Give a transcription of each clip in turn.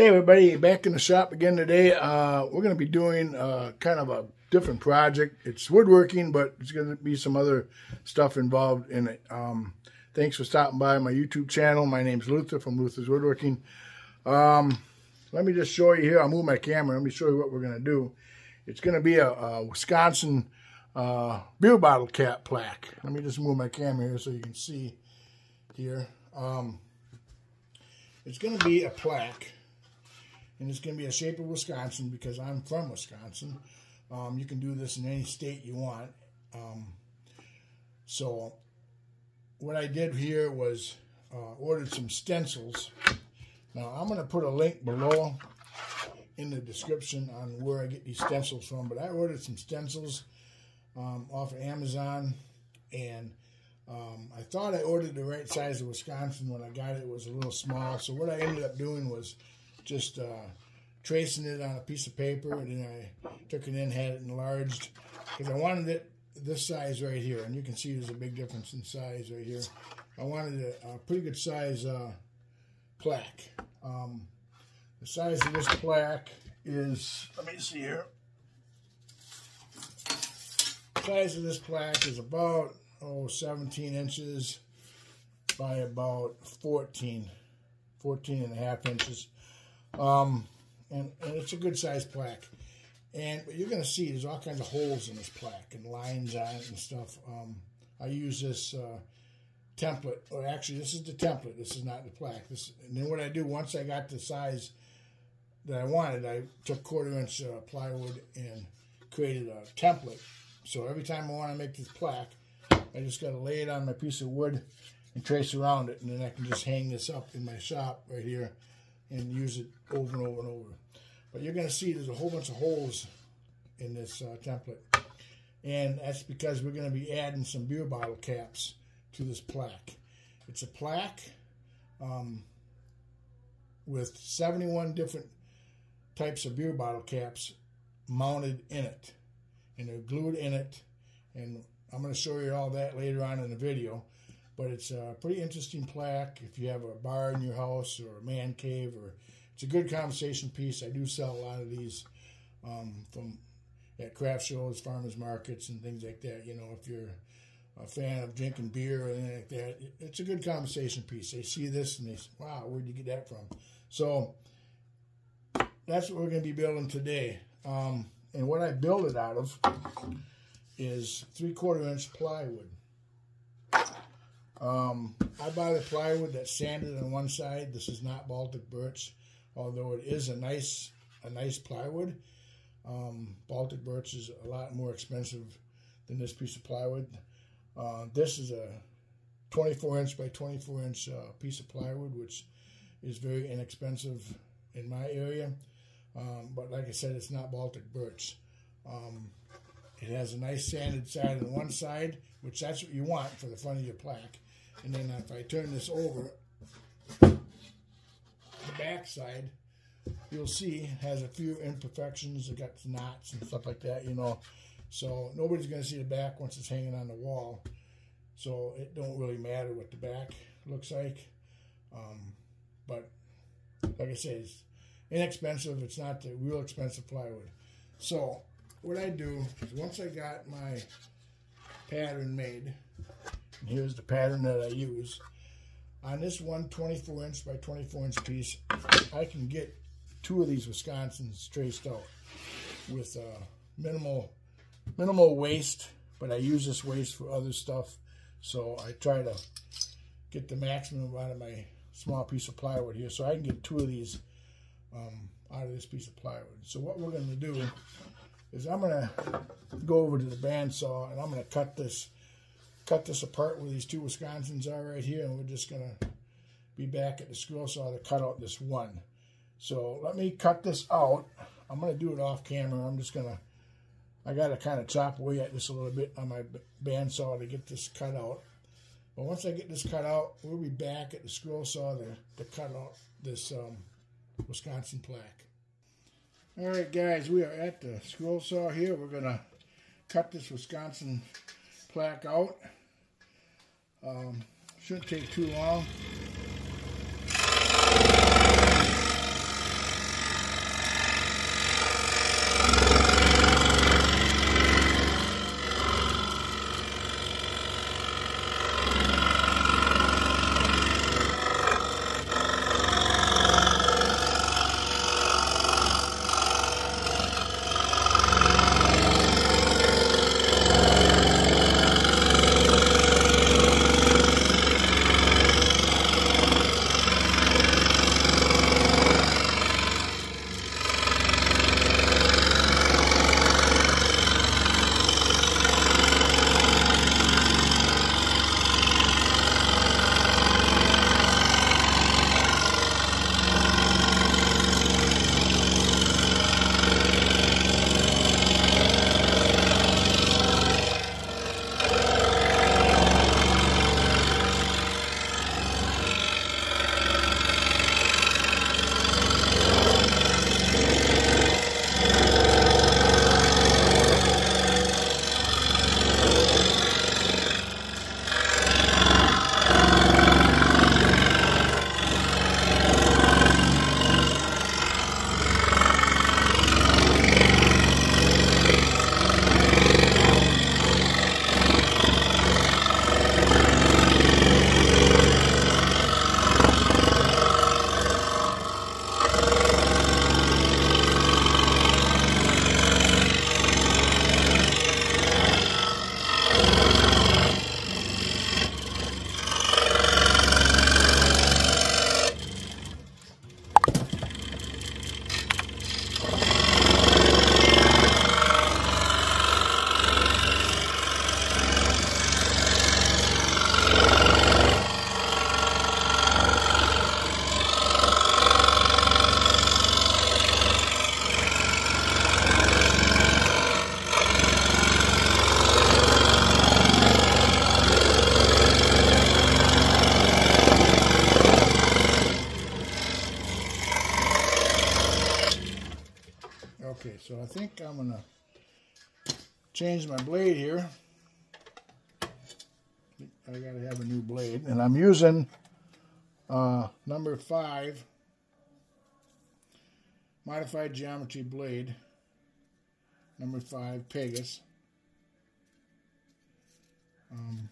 Hey everybody, back in the shop again today. Uh, we're going to be doing uh, kind of a different project. It's woodworking, but there's going to be some other stuff involved in it. Um, thanks for stopping by my YouTube channel. My name's Luther from Luther's Woodworking. Um, let me just show you here. I'll move my camera. Let me show you what we're going to do. It's going to be a, a Wisconsin uh, beer bottle cap plaque. Let me just move my camera here so you can see here. Um, it's going to be a plaque and it's going to be a shape of Wisconsin because I'm from Wisconsin. Um, you can do this in any state you want. Um, so what I did here was uh, ordered some stencils. Now I'm going to put a link below in the description on where I get these stencils from, but I ordered some stencils um, off of Amazon and um, I thought I ordered the right size of Wisconsin. When I got it, it was a little small. So what I ended up doing was just uh, tracing it on a piece of paper, and then I took it in, had it enlarged, because I wanted it this size right here, and you can see there's a big difference in size right here. I wanted a, a pretty good size uh, plaque. Um, the size of this plaque is, let me see here. The size of this plaque is about, oh, 17 inches by about 14, 14 and a half inches. Um, and, and it's a good sized plaque. And you're going to see there's all kinds of holes in this plaque and lines on it and stuff. Um, I use this uh, template, or actually, this is the template. This is not the plaque. This, and then what I do once I got the size that I wanted, I took quarter inch uh, plywood and created a template. So every time I want to make this plaque, I just got to lay it on my piece of wood and trace around it, and then I can just hang this up in my shop right here and use it over and over and over. But you're going to see there's a whole bunch of holes in this uh, template. And that's because we're going to be adding some beer bottle caps to this plaque. It's a plaque um, with 71 different types of beer bottle caps mounted in it. And they're glued in it. And I'm going to show you all that later on in the video. But it's a pretty interesting plaque if you have a bar in your house or a man cave or it's a good conversation piece. I do sell a lot of these um, from at craft shows, farmers markets, and things like that. You know, if you're a fan of drinking beer or anything like that, it's a good conversation piece. They see this and they say, wow, where'd you get that from? So that's what we're going to be building today. Um, and what I build it out of is three quarter inch plywood. Um, I buy the plywood that's sanded on one side. This is not Baltic birch, although it is a nice a nice plywood. Um, Baltic birch is a lot more expensive than this piece of plywood. Uh, this is a 24 inch by 24 inch uh, piece of plywood, which is very inexpensive in my area. Um, but like I said, it's not Baltic birch. Um, it has a nice sanded side on one side, which that's what you want for the front of your plaque. And then if I turn this over, the back side, you'll see has a few imperfections. It got knots and stuff like that, you know. So nobody's going to see the back once it's hanging on the wall. So it don't really matter what the back looks like. Um, but like I said, it's inexpensive. It's not the real expensive plywood. So what I do is once I got my pattern made, here's the pattern that I use. On this one 24 inch by 24 inch piece, I can get two of these Wisconsins traced out with uh, minimal minimal waste, but I use this waste for other stuff. So I try to get the maximum out of my small piece of plywood here. So I can get two of these um, out of this piece of plywood. So what we're going to do is I'm going to go over to the bandsaw and I'm going to cut this cut this apart where these two Wisconsins are right here, and we're just going to be back at the scroll saw to cut out this one. So let me cut this out. I'm going to do it off camera. I'm just going to, I got to kind of chop away at this a little bit on my bandsaw to get this cut out. But once I get this cut out, we'll be back at the scroll saw to, to cut out this um, Wisconsin plaque. All right, guys, we are at the scroll saw here. We're going to cut this Wisconsin plaque out. Um, shouldn't take too long. I think I'm going to change my blade here. I got to have a new blade. And I'm using uh, number five modified geometry blade. Number five, Pegasus. Um,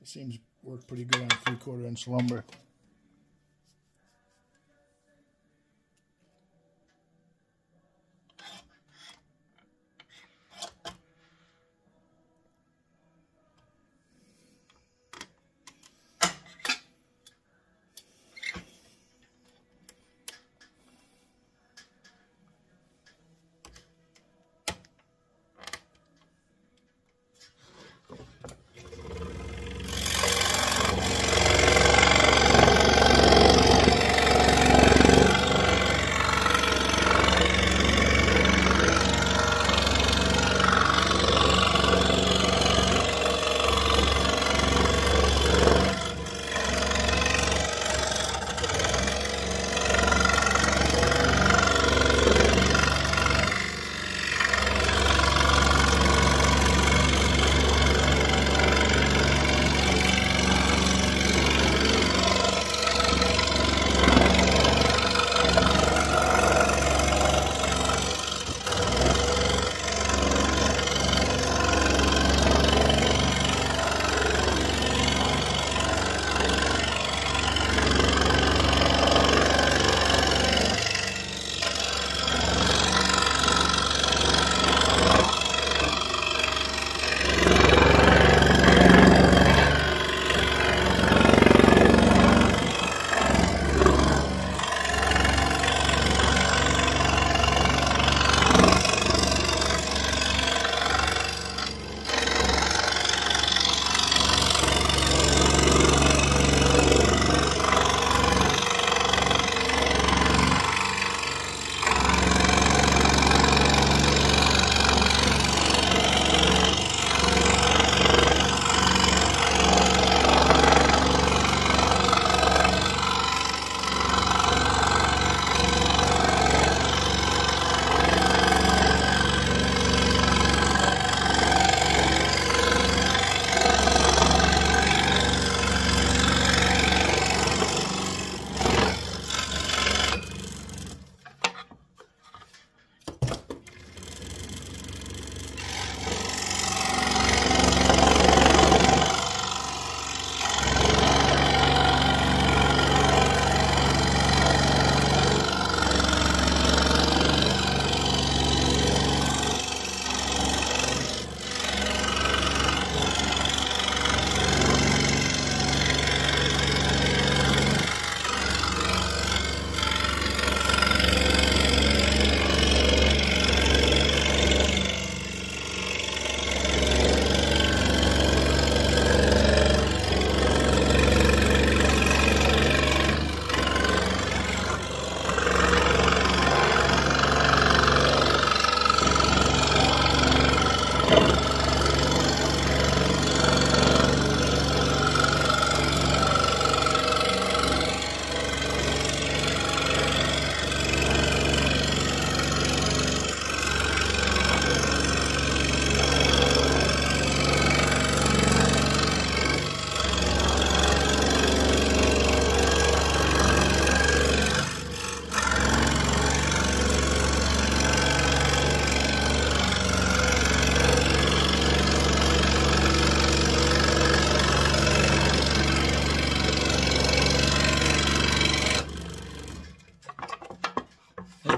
it seems work pretty good on three quarter inch lumber.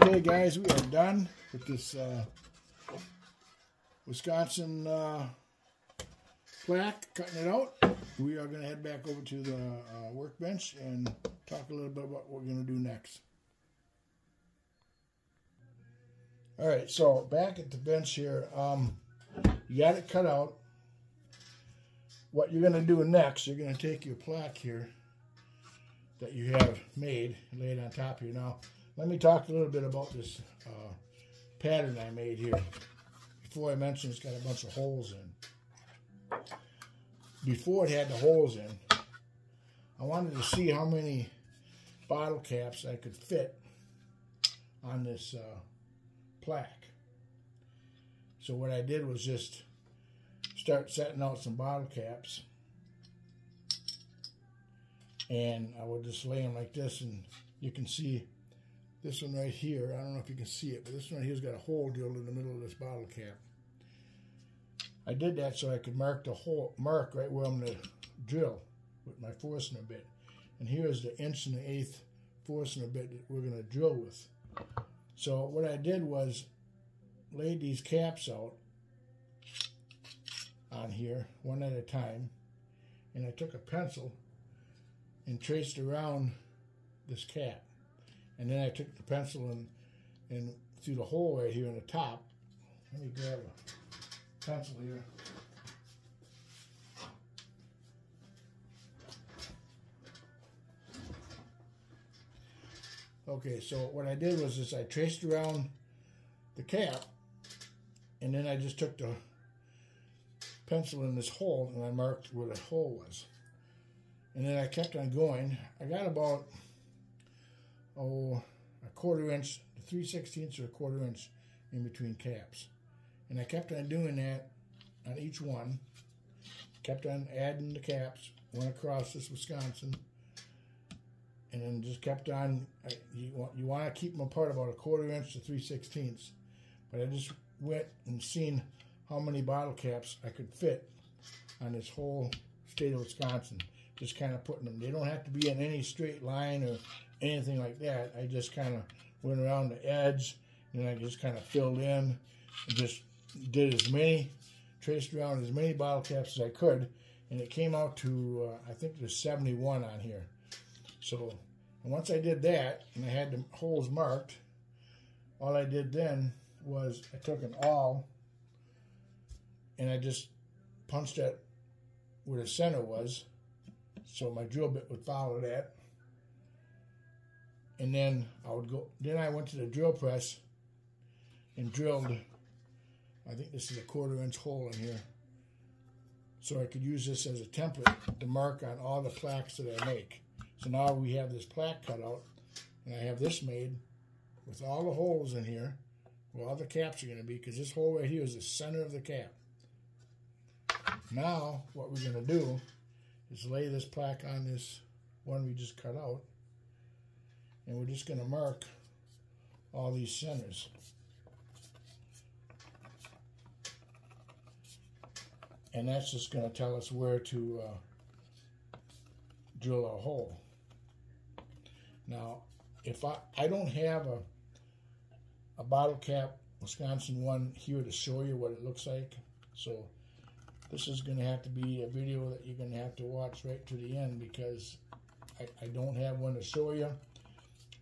Okay, guys, we are done with this uh, Wisconsin uh, plaque, cutting it out. We are going to head back over to the uh, workbench and talk a little bit about what we're going to do next. All right, so back at the bench here, um, you got it cut out. What you're going to do next, you're going to take your plaque here that you have made and lay it on top here. Now, let me talk a little bit about this uh, pattern I made here. Before I mentioned it's got a bunch of holes in. Before it had the holes in, I wanted to see how many bottle caps I could fit on this uh, plaque. So what I did was just start setting out some bottle caps. And I would just lay them like this and you can see this one right here. I don't know if you can see it, but this one here's got a hole drilled in the middle of this bottle cap. I did that so I could mark the hole, mark right where I'm going to drill with my Forstner bit. And here's the inch and the eighth Forstner bit that we're going to drill with. So what I did was laid these caps out on here one at a time and I took a pencil and traced around this cap and then I took the pencil and and through the hole right here in the top let me grab a pencil here okay so what I did was is I traced around the cap and then I just took the pencil in this hole and I marked where the hole was. And then I kept on going. I got about, oh, a quarter inch, three sixteenths or a quarter inch in between caps. And I kept on doing that on each one. Kept on adding the caps, went across this Wisconsin, and then just kept on. You want you want to keep them apart about a quarter inch to three sixteenths, but I just went and seen how many bottle caps I could fit on this whole state of Wisconsin. Just kind of putting them. They don't have to be in any straight line or anything like that. I just kind of went around the edge and I just kind of filled in and just did as many, traced around as many bottle caps as I could. And it came out to, uh, I think there's 71 on here. So once I did that and I had the holes marked, all I did then was I took an awl and I just punched that where the center was so my drill bit would follow that and then I would go then I went to the drill press and drilled I think this is a quarter inch hole in here so I could use this as a template to mark on all the plaques that I make so now we have this plaque cut out and I have this made with all the holes in here where all the caps are going to be because this hole right here is the center of the cap. Now, what we're going to do is lay this plaque on this one we just cut out and we're just going to mark all these centers. And that's just going to tell us where to uh, drill our hole. Now, if I, I don't have a a bottle cap Wisconsin one here to show you what it looks like. So this is going to have to be a video that you're going to have to watch right to the end because I, I don't have one to show you.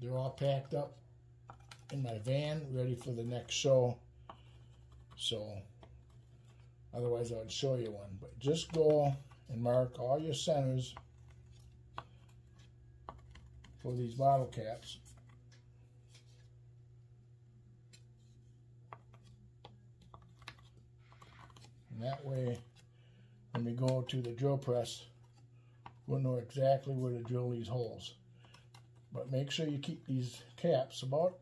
They're all packed up in my van ready for the next show. So otherwise I would show you one. But just go and mark all your centers for these bottle caps. And that way, when we go to the drill press, we'll know exactly where to drill these holes. But make sure you keep these caps about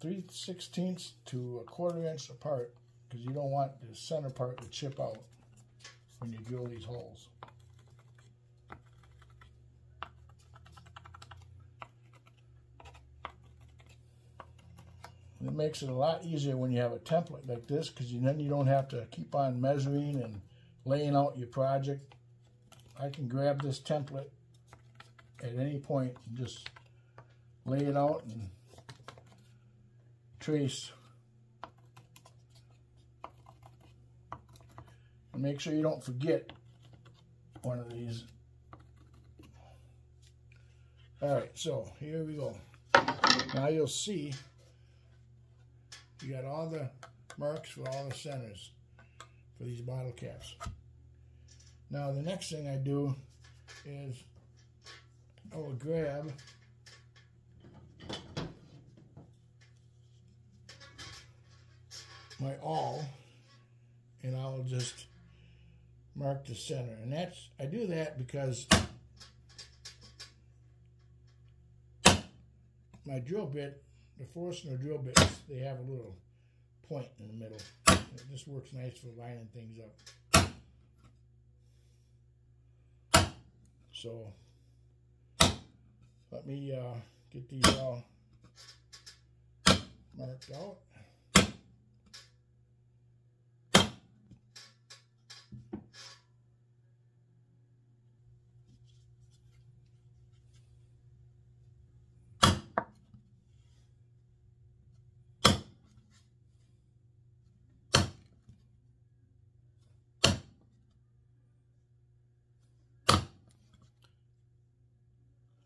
3 sixteenths to a quarter inch apart because you don't want the center part to chip out when you drill these holes. It makes it a lot easier when you have a template like this because then you don't have to keep on measuring and laying out your project. I can grab this template at any point just lay it out and trace. And make sure you don't forget one of these. All right, so here we go. Now you'll see you got all the marks for all the centers for these bottle caps. Now the next thing I do is I will grab my awl and I'll just mark the center. And that's, I do that because my drill bit the Forstner drill bits, they have a little point in the middle. It just works nice for lining things up. So let me uh, get these all marked out.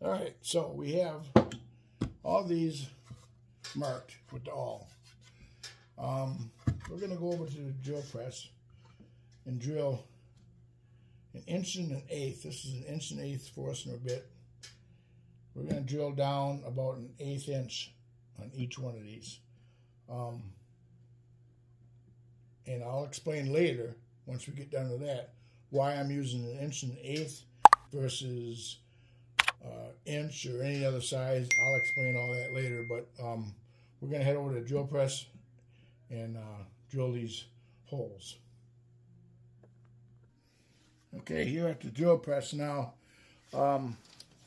All right, so we have all these marked with the awl. Um, we're going to go over to the drill press and drill an inch and an eighth. This is an inch and eighth Forstner bit. We're going to drill down about an eighth inch on each one of these. Um, and I'll explain later, once we get done with that, why I'm using an inch and an eighth versus uh, inch or any other size. I'll explain all that later, but um, we're going to head over to the drill press and uh, drill these holes. Okay, here at the drill press now, um,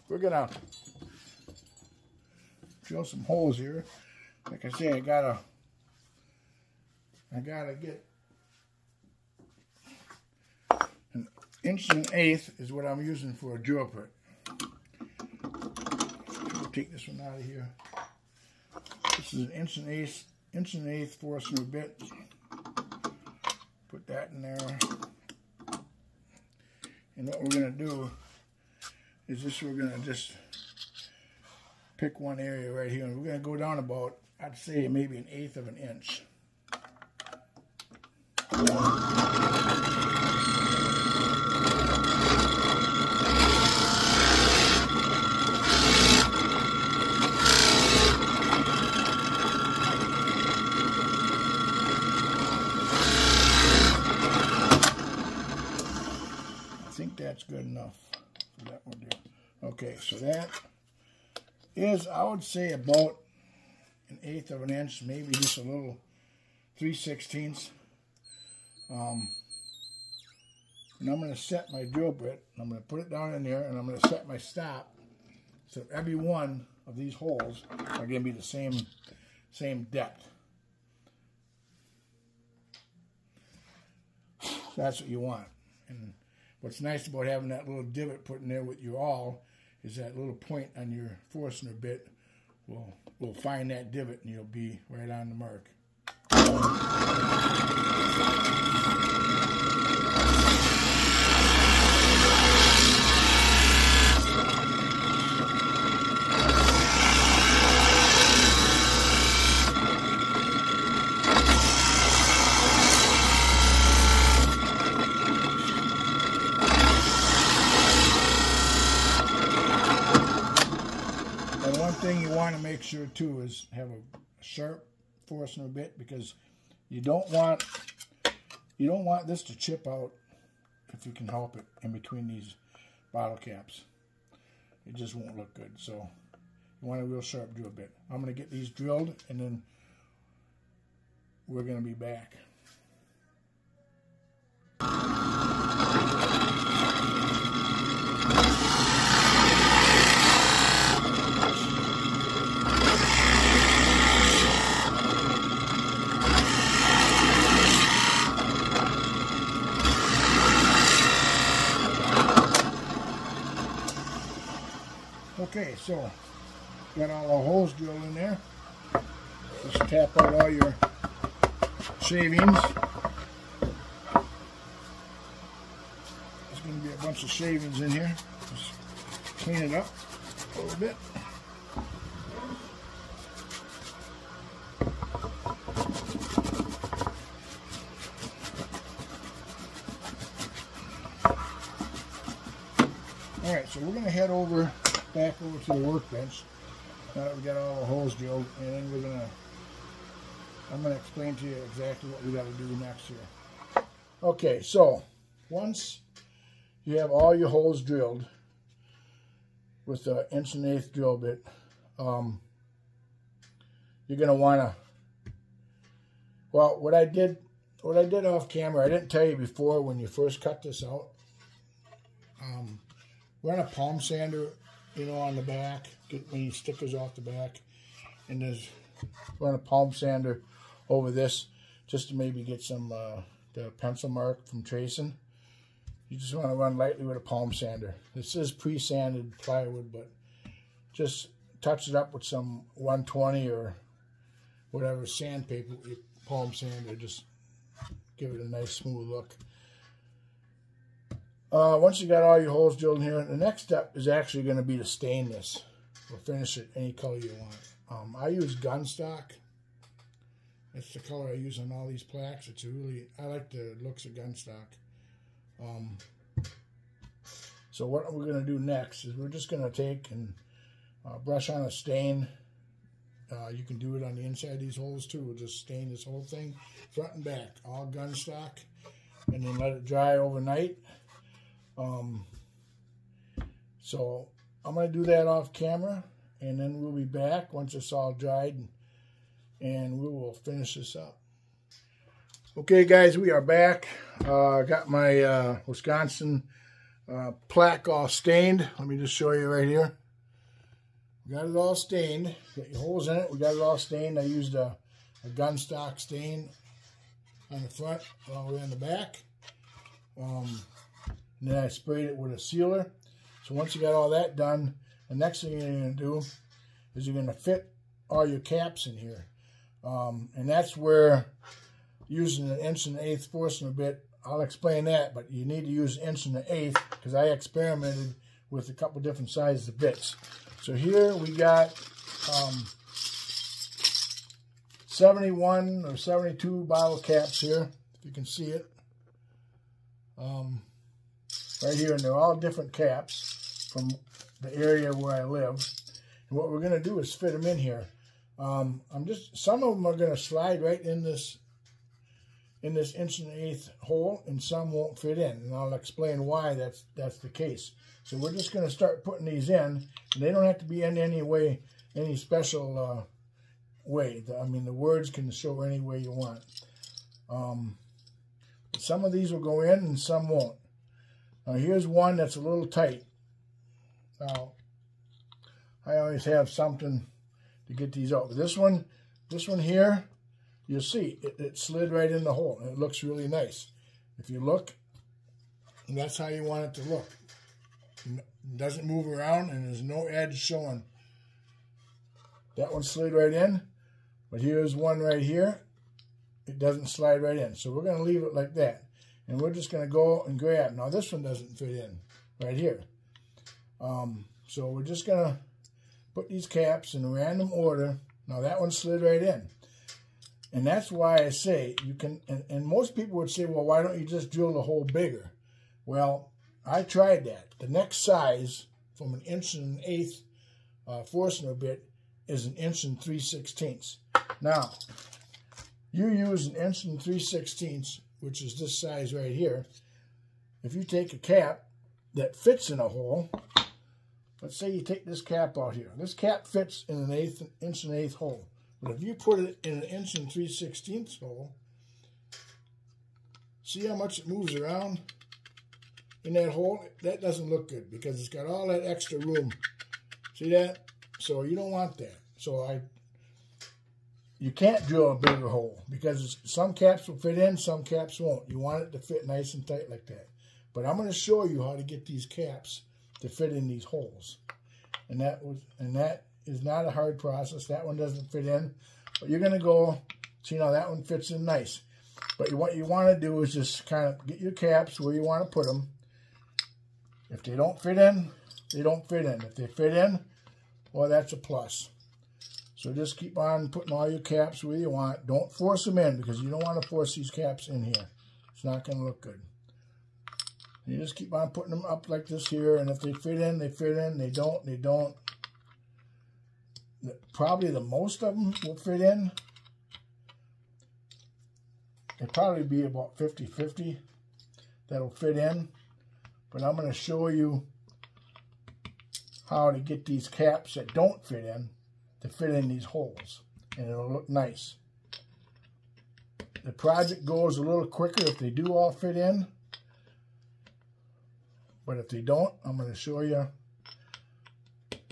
we're going to drill some holes here. Like I say, I gotta, I gotta get an inch and an eighth is what I'm using for a drill bit take this one out of here. This is an inch and eighth, inch and eighth Forstner bit. Put that in there. And what we're going to do is this we're going to just pick one area right here. And we're going to go down about, I'd say maybe an eighth of an inch. that's good enough for that one there. Okay, so that is, I would say, about an eighth of an inch, maybe just a little 3 sixteenths. Um, and I'm going to set my drill bit, I'm going to put it down in there, and I'm going to set my stop. So every one of these holes are going to be the same, same depth. So that's what you want. And What's nice about having that little divot put in there with your awl is that little point on your Forstner bit will will find that divot and you'll be right on the mark. want to make sure too is have a sharp Forstner bit because you don't want you don't want this to chip out if you can help it in between these bottle caps. It just won't look good. So you want a real sharp drill bit. I'm going to get these drilled and then we're going to be back. Okay, so got all the holes drilled in there. Just tap out all your shavings. There's going to be a bunch of shavings in here. Just clean it up a little bit. All right, so we're going to head over back over to the workbench now that we got all the holes drilled and then we're gonna I'm gonna explain to you exactly what we got to do next here okay so once you have all your holes drilled with the inch and eighth drill bit um, you're want to, well, what I did, what I did off camera, I didn't tell you before when you first cut this out. Um, run a palm sander, you know, on the back, get any stickers off the back, and there's run a palm sander over this just to maybe get some uh, the pencil mark from tracing. You just want to run lightly with a palm sander. This is pre-sanded plywood, but just touch it up with some 120 or whatever sandpaper, palm sander, just give it a nice smooth look. Uh, once you got all your holes drilled in here, the next step is actually going to be to stain this or finish it any color you want. Um, I use gunstock. It's the color I use on all these plaques. It's really, I like the looks of gunstock. Um, so what we're going to do next is we're just going to take and uh, brush on a stain. Uh, you can do it on the inside of these holes too. We'll just stain this whole thing, front and back, all gunstock, and then let it dry overnight. Um, so I'm going to do that off camera, and then we'll be back once it's all dried, and, and we will finish this up. Okay, guys, we are back. Uh, got my uh, Wisconsin uh, plaque all stained. Let me just show you right here. Got it all stained. Got your holes in it. We got it all stained. I used a, a gun stock stain on the front, all the way on the back. Um, and then I sprayed it with a sealer. So once you got all that done, the next thing you're going to do is you're going to fit all your caps in here. Um, and that's where using an inch and an eighth Forstner bit, I'll explain that, but you need to use inch and an eighth because I experimented with a couple different sizes of bits. So here we got um, 71 or 72 bottle caps here, if you can see it. Um, right here, and they're all different caps from the area where I live. And what we're going to do is fit them in here. Um, I'm just some of them are going to slide right in this in this inch and eighth hole, and some won't fit in, and I'll explain why that's that's the case. So we're just going to start putting these in, they don't have to be in any way, any special uh, way. I mean, the words can show any way you want. Um, some of these will go in, and some won't. Now here's one that's a little tight. Now, I always have something to get these out. This one, this one here, you'll see it, it slid right in the hole and it looks really nice. If you look, that's how you want it to look. It doesn't move around and there's no edge showing. That one slid right in, but here's one right here. It doesn't slide right in. So we're going to leave it like that. And we're just going to go and grab. Now this one doesn't fit in right here. Um, so we're just going to put these caps in random order. Now that one slid right in. And that's why I say you can, and, and most people would say, well, why don't you just drill the hole bigger? Well, I tried that. The next size from an inch and an eighth uh, Forstner bit is an inch and three sixteenths. Now, you use an inch and three sixteenths, which is this size right here. If you take a cap that fits in a hole, let's say you take this cap out here. This cap fits in an eighth, inch and eighth hole. But if you put it in an inch and three sixteenths hole, see how much it moves around in that hole? That doesn't look good because it's got all that extra room. See that? So you don't want that. So I, you can't drill a bigger hole because some caps will fit in, some caps won't. You want it to fit nice and tight like that. But I'm going to show you how to get these caps to fit in these holes. And that was and that is not a hard process. That one doesn't fit in. But you're going to go, see now that one fits in nice. But you, what you want to do is just kind of get your caps where you want to put them. If they don't fit in, they don't fit in. If they fit in, well, that's a plus. So just keep on putting all your caps where you want. Don't force them in because you don't want to force these caps in here. It's not going to look good. You just keep on putting them up like this here, and if they fit in, they fit in. They don't, they don't. Probably the most of them will fit in. It'll probably be about 50-50 that'll fit in. But I'm going to show you how to get these caps that don't fit in to fit in these holes. and it'll look nice. The project goes a little quicker if they do all fit in. But if they don't, I'm going to show you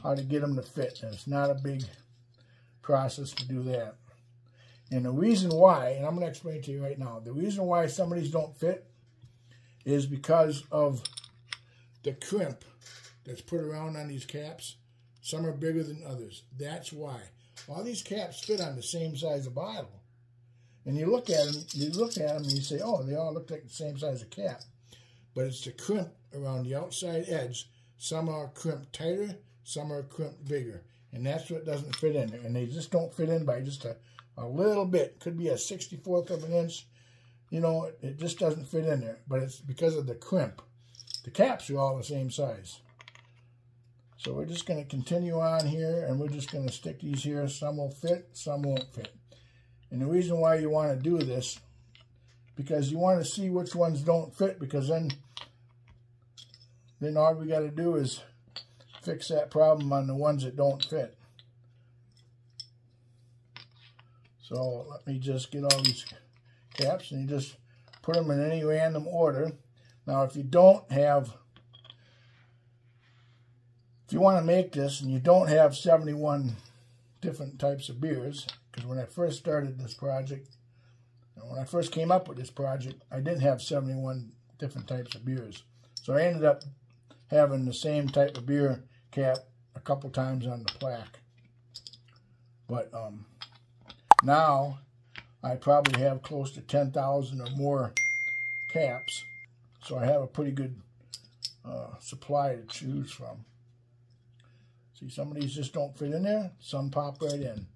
how to get them to fit. And it's not a big process to do that. And the reason why, and I'm going to explain to you right now, the reason why some of these don't fit is because of the crimp that's put around on these caps. Some are bigger than others. That's why. All these caps fit on the same size of bottle. And you look at them, you look at them and you say, oh, they all look like the same size of cap. But it's the crimp around the outside edge. Some are crimped tighter, some are crimped bigger. And that's what doesn't fit in there. And they just don't fit in by just a, a little bit. Could be a 64th of an inch. You know, it just doesn't fit in there. But it's because of the crimp. The caps are all the same size. So we're just going to continue on here, and we're just going to stick these here. Some will fit, some won't fit. And the reason why you want to do this, because you want to see which ones don't fit, because then, then all we got to do is fix that problem on the ones that don't fit. So let me just get all these caps, and you just put them in any random order. Now, if you don't have if you want to make this and you don't have 71 different types of beers, because when I first started this project, when I first came up with this project, I didn't have 71 different types of beers. So I ended up having the same type of beer cap a couple times on the plaque. But um, now I probably have close to 10,000 or more caps. So I have a pretty good uh, supply to choose from. See, some of these just don't fit in there. Some pop right in.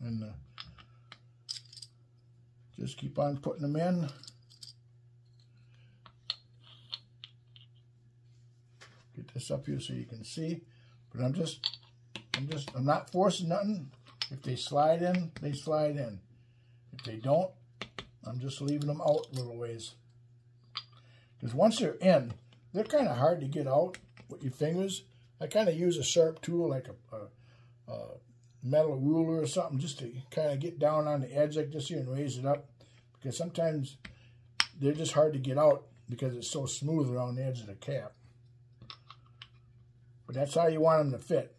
And uh, just keep on putting them in. Get this up here so you can see. But I'm just I'm just, I'm not forcing nothing. If they slide in, they slide in. If they don't, I'm just leaving them out little ways. Because once they're in, they're kind of hard to get out with your fingers. I kind of use a sharp tool like a, a, a, metal ruler or something just to kind of get down on the edge like this here and raise it up. Because sometimes they're just hard to get out because it's so smooth around the edge of the cap. But that's how you want them to fit.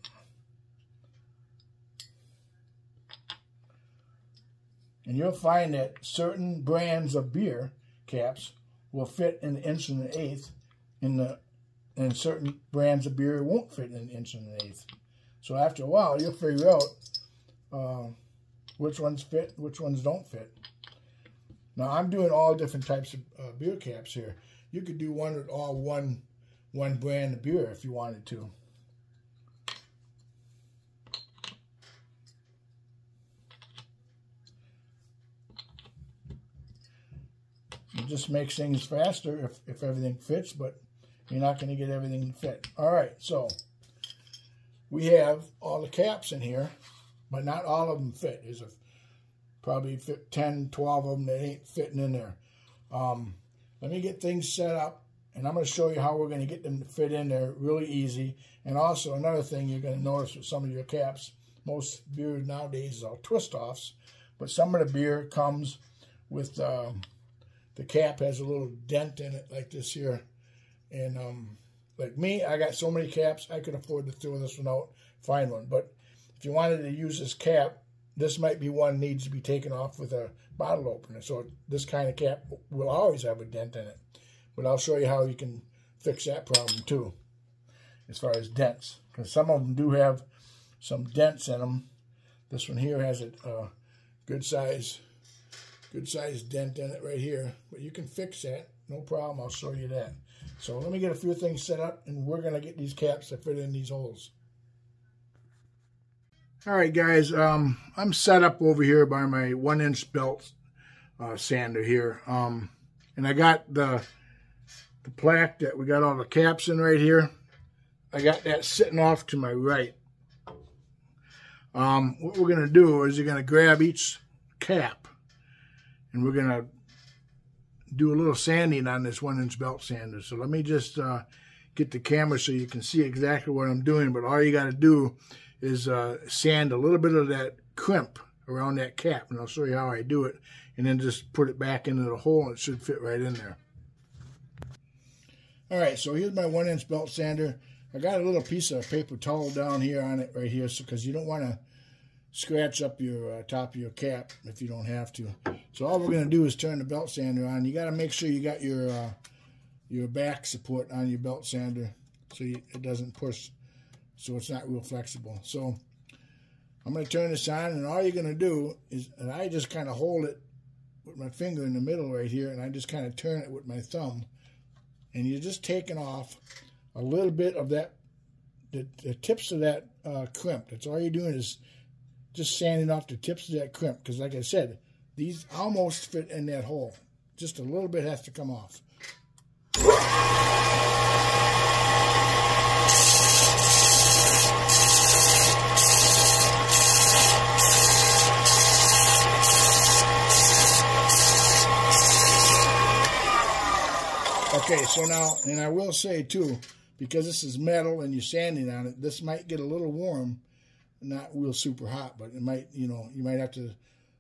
And you'll find that certain brands of beer caps will fit in the inch and an eighth, in the and certain brands of beer won't fit in an inch and an eighth. So after a while, you'll figure out uh, which ones fit, which ones don't fit. Now I'm doing all different types of uh, beer caps here. You could do one with all one one brand of beer if you wanted to. Just makes things faster if, if everything fits, but you're not going to get everything fit. All right, so we have all the caps in here, but not all of them fit. There's a, probably fit 10, 12 of them that ain't fitting in there. Um, let me get things set up, and I'm going to show you how we're going to get them to fit in there really easy. And also another thing you're going to notice with some of your caps, most beer nowadays are twist-offs, but some of the beer comes with... Um, the cap has a little dent in it like this here. And um, like me, I got so many caps, I could afford to throw this one out, find one. But if you wanted to use this cap, this might be one needs to be taken off with a bottle opener. So this kind of cap will always have a dent in it. But I'll show you how you can fix that problem too, as far as dents. Because some of them do have some dents in them. This one here has a, a good size good sized dent in it right here. But you can fix that. No problem. I'll show you that. So let me get a few things set up, and we're to get these caps to fit in these holes. All right, guys. Um, I'm set up over here by my one-inch belt uh, sander here. Um, and I got the, the plaque that we got all the caps in right here. I got that sitting off to my right. Um, what we're to do is you're to grab each cap and we're going to do a little sanding on this one inch belt sander. So let me just uh, get the camera so you can see exactly what I'm doing. But all you got to do is uh, sand a little bit of that crimp around that cap. And I'll show you how I do it. And then just put it back into the hole and it should fit right in there. All right, so here's my one inch belt sander. I got a little piece of paper towel down here on it right here so because so, you don't want to scratch up your uh, top of your cap if you don't have to. So all we're going to do is turn the belt sander on. You got to make sure you got your uh, your back support on your belt sander so you, it doesn't push, so it's not real flexible. So I'm going to turn this on, and all you're going to do is, and I just kind of hold it with my finger in the middle right here, and I just kind of turn it with my thumb, and you're just taking off a little bit of that, the, the tips of that uh, crimp. That's all you're doing is just sanding off the tips of that crimp because like I said, these almost fit in that hole. Just a little bit has to come off. Okay, so now, and I will say too, because this is metal and you're sanding on it, this might get a little warm not real super hot, but it might, you know, you might have to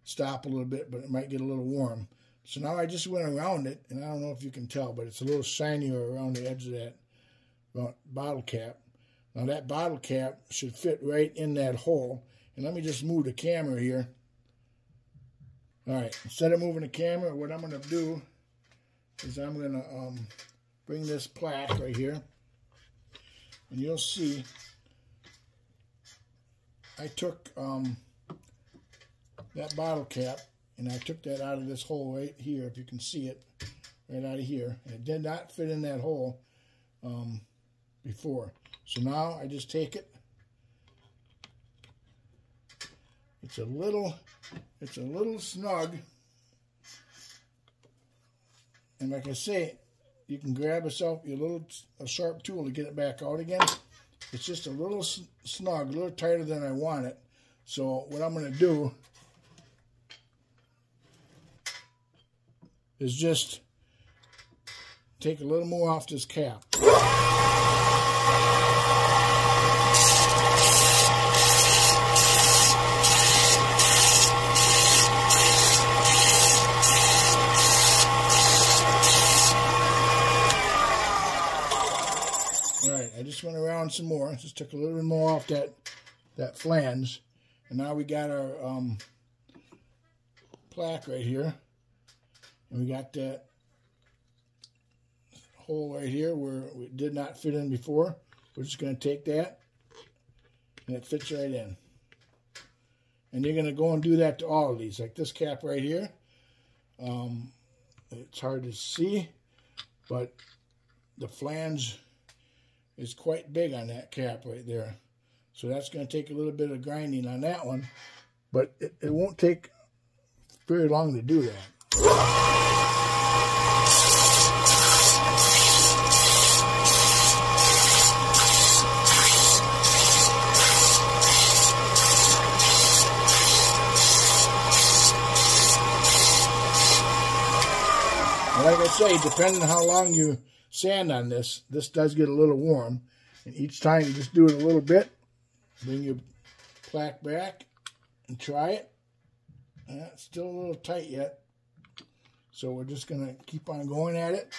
stop a little bit, but it might get a little warm. So now I just went around it, and I don't know if you can tell, but it's a little shinier around the edge of that bottle cap. Now that bottle cap should fit right in that hole. And let me just move the camera here. All right, instead of moving the camera, what I'm going to do is I'm going to um, bring this plaque right here. And you'll see I took um, that bottle cap and I took that out of this hole right here, if you can see it, right out of here. It did not fit in that hole um, before. So now I just take it. It's a little, it's a little snug. And like I say, you can grab yourself your little a sharp tool to get it back out again. It's just a little snug, a little tighter than I want it. So what I'm going to do is just take a little more off this cap. Went around some more. Just took a little bit more off that that flange. And now we got our um, plaque right here. And we got that hole right here where it did not fit in before. We're just going to take that and it fits right in. And you're going to go and do that to all of these, like this cap right here. Um, it's hard to see, but the flange is quite big on that cap right there. So that's going to take a little bit of grinding on that one, but it, it won't take very long to do that. like I say, depending on how long you sand on this, this does get a little warm. And each time you just do it a little bit, bring your plaque back and try it. Uh, it's still a little tight yet. So we're just going to keep on going at it.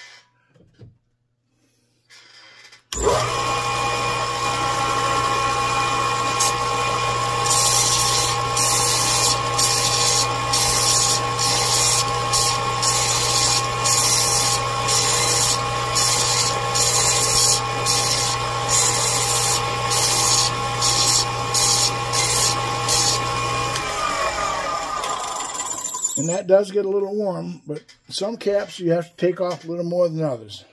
And that does get a little warm, but some caps you have to take off a little more than others.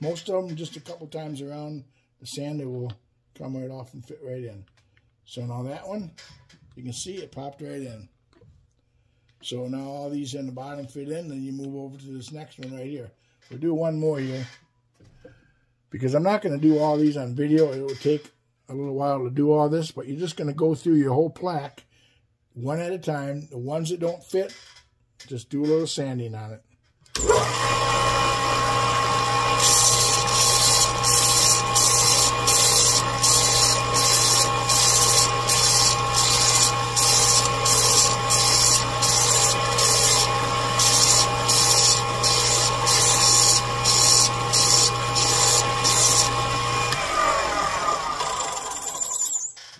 Most of them, just a couple times around, the sander will come right off and fit right in. So now that one, you can see it popped right in. So now all these in the bottom fit in, then you move over to this next one right here. We'll do one more here. Because I'm not going to do all these on video. It will take a little while to do all this, but you're just going to go through your whole plaque one at a time. The ones that don't fit, just do a little sanding on it.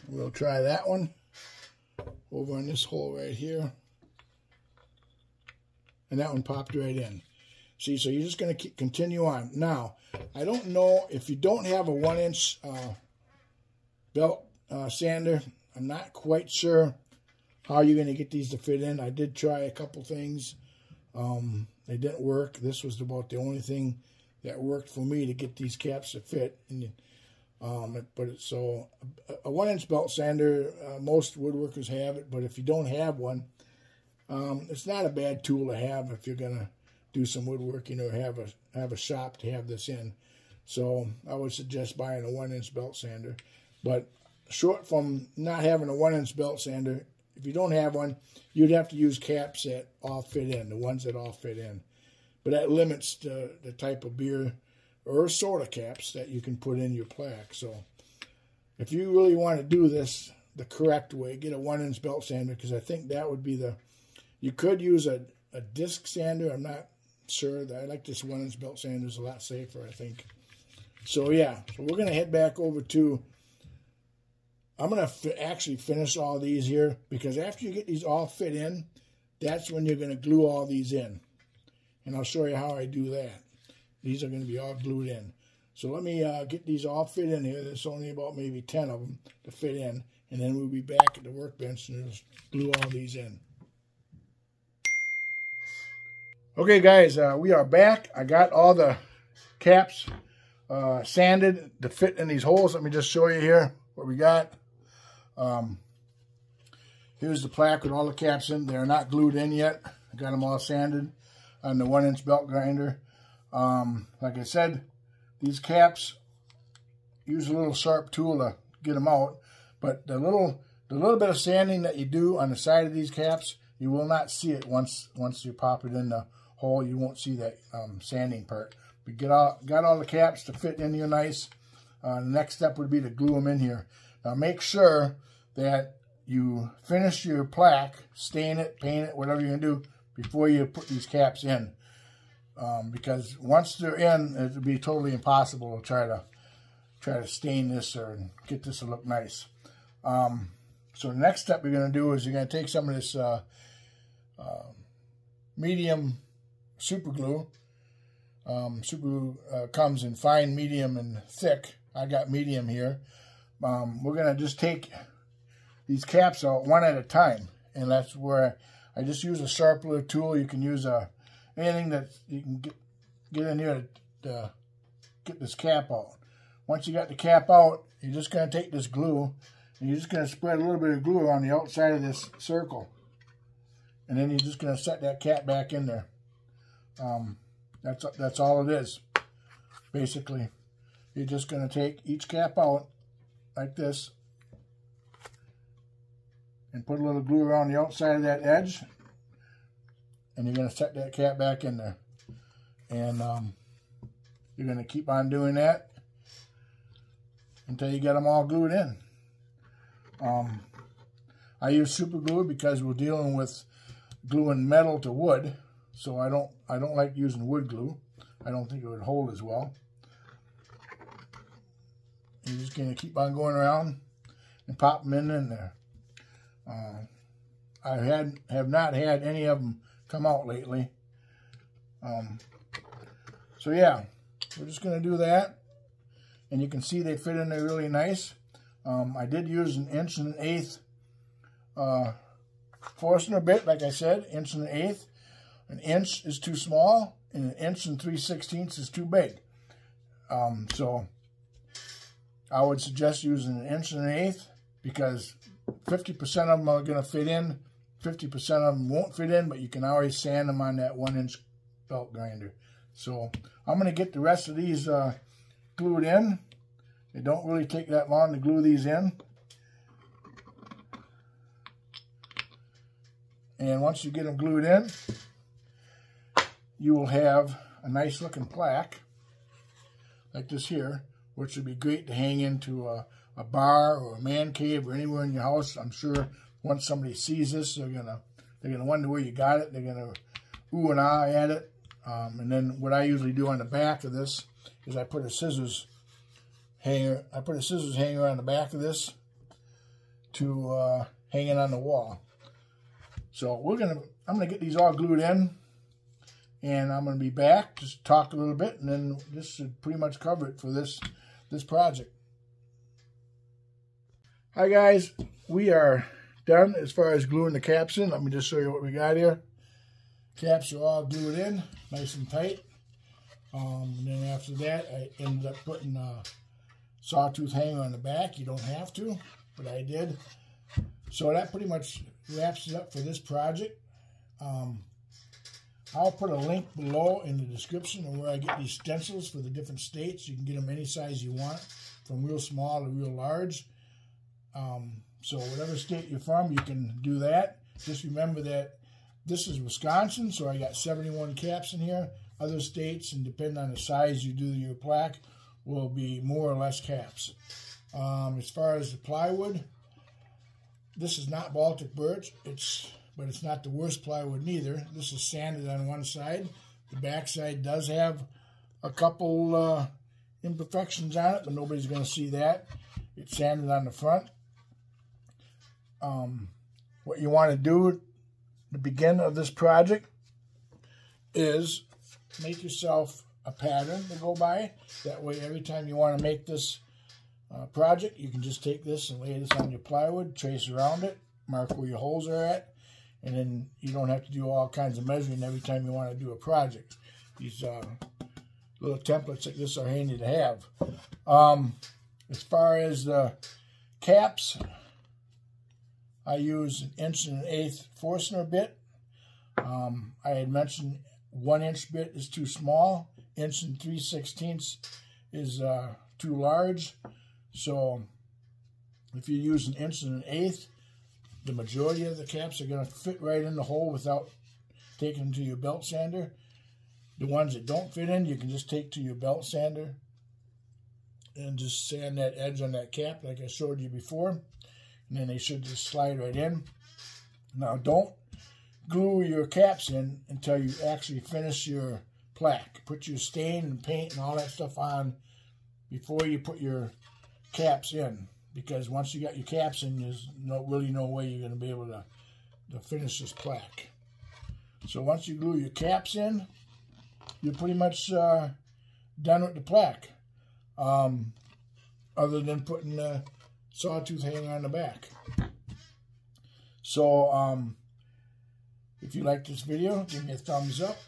We'll try that one over in this hole right here. And that one popped right in. See, so you're just going to continue on. Now, I don't know if you don't have a one-inch uh, belt uh, sander, I'm not quite sure how you're going to get these to fit in. I did try a couple things. Um, they didn't work. This was about the only thing that worked for me to get these caps to fit. And um, but so a one inch belt sander, uh, most woodworkers have it, but if you don't have one, um, it's not a bad tool to have if you're gonna do some woodworking or have a have a shop to have this in. So I would suggest buying a one inch belt sander. But short from not having a one inch belt sander, if you don't have one, you'd have to use caps that all fit in, the ones that all fit in. But that limits the, the type of beer or soda caps that you can put in your plaque. So if you really want to do this the correct way, get a one inch belt sander because I think that would be the, you could use a, a disc sander. I'm not sure I like this one inch belt sander is a lot safer, I think. So yeah, so we're going to head back over to, I'm going to actually finish all these here because after you get these all fit in, that's when you're going to glue all these in. And I'll show you how I do that. These are going to be all glued in. So let me uh, get these all fit in here. There's only about maybe 10 of them to fit in. And then we'll be back at the workbench and just glue all these in. Okay, guys, uh, we are back. I got all the caps uh, sanded to fit in these holes. Let me just show you here what we got. Um, here's the plaque with all the caps in. They're not glued in yet. I got them all sanded on the one-inch belt grinder. Um, like I said, these caps use a little sharp tool to get them out, but the little the little bit of sanding that you do on the side of these caps, you will not see it once once you pop it in the hole. You won't see that um, sanding part. But get all got all the caps to fit in here nice. Uh, the next step would be to glue them in here. Now make sure that you finish your plaque, stain it, paint it, whatever you're gonna do before you put these caps in um, because once they're in, it would be totally impossible to try to try to stain this or get this to look nice. Um, so the next step you're going to do is you're going to take some of this uh, uh, medium super glue. Um, super glue uh, comes in fine, medium, and thick. I got medium here. Um, we're going to just take these caps out one at a time. And that's where I just use a sharpener tool. You can use a anything that you can get, get in here to, to get this cap out. Once you got the cap out, you're just going to take this glue and you're just going to spread a little bit of glue on the outside of this circle. And then you're just going to set that cap back in there. Um, that's, that's all it is, basically. You're just going to take each cap out like this and put a little glue around the outside of that edge and you're going to set that cap back in there. And um, you're going to keep on doing that until you get them all glued in. Um, I use super glue because we're dealing with gluing metal to wood, so I don't I don't like using wood glue. I don't think it would hold as well. You're just going to keep on going around and pop them in, in there. Uh, I had have not had any of them come out lately. Um, so yeah, we're just going to do that. And you can see they fit in there really nice. Um, I did use an inch and an eighth uh, Forstner bit, like I said, inch and an eighth. An inch is too small, and an inch and three sixteenths is too big. Um, so I would suggest using an inch and an eighth because 50% of them are going to fit in 50% of them won't fit in, but you can always sand them on that one inch belt grinder. So I'm going to get the rest of these uh, glued in. It don't really take that long to glue these in. And once you get them glued in, you will have a nice looking plaque like this here, which would be great to hang into a, a bar or a man cave or anywhere in your house. I'm sure once somebody sees this, they're gonna they're gonna wonder where you got it. They're gonna ooh and ah at it. Um, and then what I usually do on the back of this is I put a scissors hanger. I put a scissors hanger on the back of this to uh, hang it on the wall. So we're gonna I'm gonna get these all glued in and I'm going to be back, just talk a little bit, and then this should pretty much cover it for this, this project. Hi guys, we are done as far as gluing the caps in. Let me just show you what we got here. Caps are all glued in, nice and tight. Um, and then after that, I ended up putting a sawtooth hanger on the back. You don't have to, but I did. So that pretty much wraps it up for this project. Um, I'll put a link below in the description of where I get these stencils for the different states. You can get them any size you want, from real small to real large. Um, so whatever state you're from, you can do that. Just remember that this is Wisconsin, so I got 71 caps in here. Other states, and depending on the size you do your plaque, will be more or less caps. Um, as far as the plywood, this is not Baltic birch. It's but it's not the worst plywood neither. This is sanded on one side. The back side does have a couple uh, imperfections on it, but nobody's going to see that. It's sanded on the front. Um, what you want to do at the beginning of this project is make yourself a pattern to go by. That way, every time you want to make this uh, project, you can just take this and lay this on your plywood, trace around it, mark where your holes are at, and then you don't have to do all kinds of measuring every time you want to do a project. These uh, little templates like this are handy to have. Um, as far as the caps, I use an inch and an eighth Forstner bit. Um, I had mentioned one inch bit is too small. Inch and three sixteenths is uh, too large. So if you use an inch and an eighth, the majority of the caps are going to fit right in the hole without taking them to your belt sander. The ones that don't fit in, you can just take to your belt sander and just sand that edge on that cap like I showed you before. And then they should just slide right in. Now don't glue your caps in until you actually finish your plaque. Put your stain and paint and all that stuff on before you put your caps in because once you got your caps in, there's no really no way you're going to be able to, to finish this plaque. So once you glue your caps in, you're pretty much uh, done with the plaque. Um, other than putting the sawtooth hanger on the back. So, um, if you like this video, give me a thumbs up.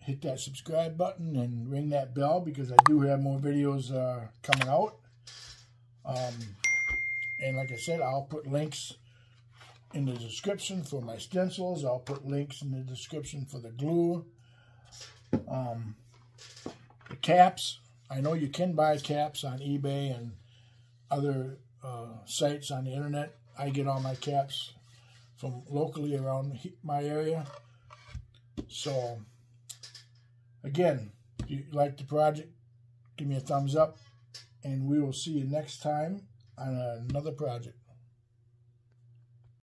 Hit that subscribe button and ring that bell because I do have more videos uh, coming out. Um, and like I said, I'll put links in the description for my stencils. I'll put links in the description for the glue. Um, the caps. I know you can buy caps on eBay and other uh, sites on the internet. I get all my caps from locally around my area. So, again, if you like the project, give me a thumbs up and we will see you next time on another project.